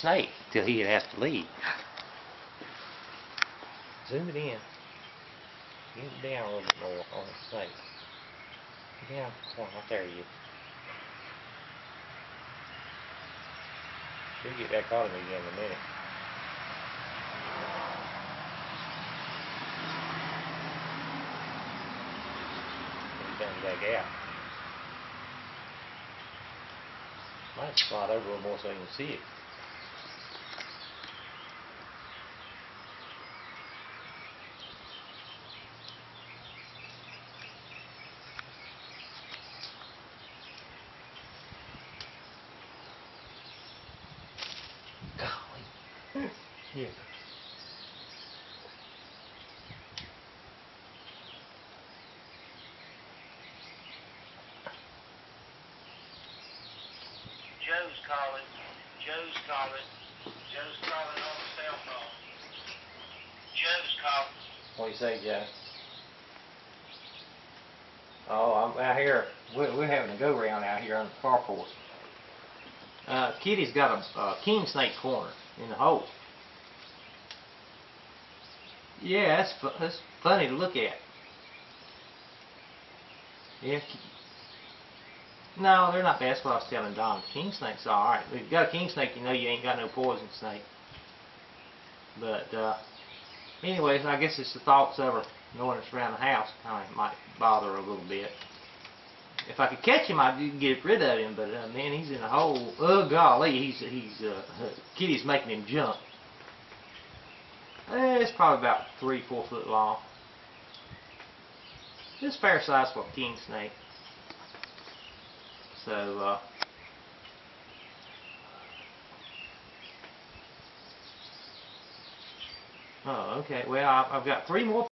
snake till he has to leave. Zoom it in. Get down a little bit more on the snake. Down, down, right there you. She'll get back on him again in a minute. He's back out. Might slide over a little more so you can see it. Joe's calling. Joe's calling. Joe's calling on the cell phone. Joe's calling. What do you say, Joe? Oh, I'm out here. We're, we're having a go round out here on the carport. Uh, Kitty's got a, a king snake corner in the hole. Yeah, that's, fu- that's funny to look at. Yeah. No, they're not I was Don. King snake's alright. If you got a king snake, you know you ain't got no poison snake. But, uh, anyways, I guess it's the thoughts of her knowing it's around the house kind of might bother her a little bit. If I could catch him, I'd get rid of him, but uh, man, he's in a hole. Oh golly, he's he's uh, Kitty's making him jump. Eh, it's probably about three, four foot long. It's fair size for a king snake. So, uh, oh, okay. Well, I've got three more